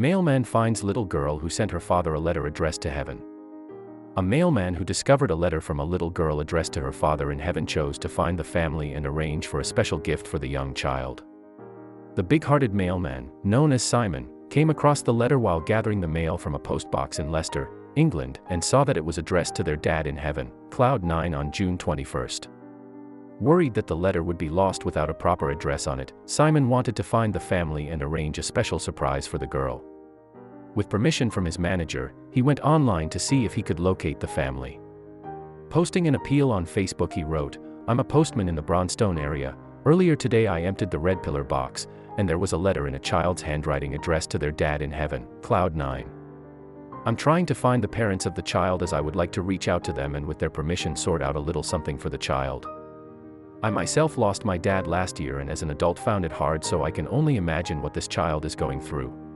Mailman finds little girl who sent her father a letter addressed to heaven. A mailman who discovered a letter from a little girl addressed to her father in heaven chose to find the family and arrange for a special gift for the young child. The big-hearted mailman, known as Simon, came across the letter while gathering the mail from a postbox in Leicester, England, and saw that it was addressed to their dad in heaven, Cloud 9 on June 21st. Worried that the letter would be lost without a proper address on it, Simon wanted to find the family and arrange a special surprise for the girl. With permission from his manager, he went online to see if he could locate the family. Posting an appeal on Facebook he wrote, I'm a postman in the Braunstone area, earlier today I emptied the red pillar box, and there was a letter in a child's handwriting addressed to their dad in heaven, Cloud9. I'm trying to find the parents of the child as I would like to reach out to them and with their permission sort out a little something for the child. I myself lost my dad last year and as an adult found it hard so I can only imagine what this child is going through.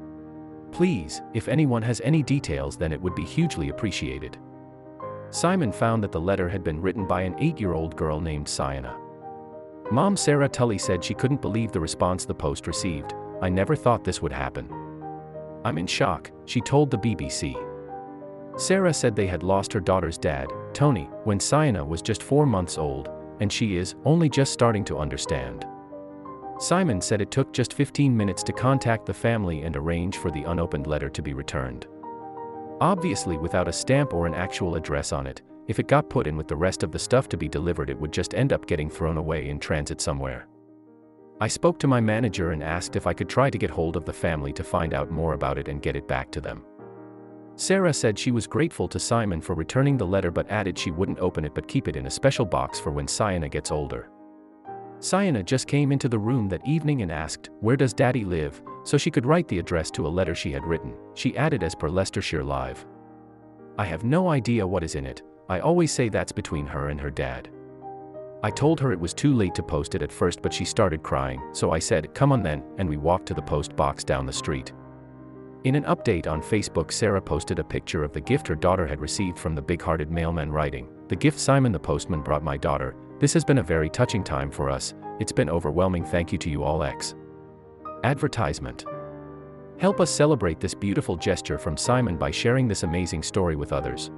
Please, if anyone has any details then it would be hugely appreciated. Simon found that the letter had been written by an 8-year-old girl named Sienna. Mom Sarah Tully said she couldn't believe the response the post received, I never thought this would happen. I'm in shock, she told the BBC. Sarah said they had lost her daughter's dad, Tony, when Sienna was just four months old, and she is only just starting to understand. Simon said it took just 15 minutes to contact the family and arrange for the unopened letter to be returned. Obviously without a stamp or an actual address on it, if it got put in with the rest of the stuff to be delivered it would just end up getting thrown away in transit somewhere. I spoke to my manager and asked if I could try to get hold of the family to find out more about it and get it back to them. Sarah said she was grateful to Simon for returning the letter but added she wouldn't open it but keep it in a special box for when Sienna gets older. Sienna just came into the room that evening and asked, Where does Daddy live? so she could write the address to a letter she had written, she added as per Leicestershire Live. I have no idea what is in it, I always say that's between her and her dad. I told her it was too late to post it at first but she started crying, so I said, come on then, and we walked to the post box down the street. In an update on Facebook Sarah posted a picture of the gift her daughter had received from the big-hearted mailman writing, The gift Simon the postman brought my daughter, this has been a very touching time for us, it's been overwhelming thank you to you all X. Advertisement. Help us celebrate this beautiful gesture from Simon by sharing this amazing story with others.